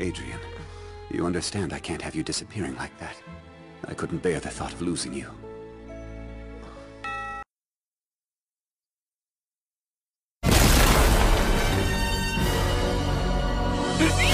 Adrian, you understand I can't have you disappearing like that. I couldn't bear the thought of losing you.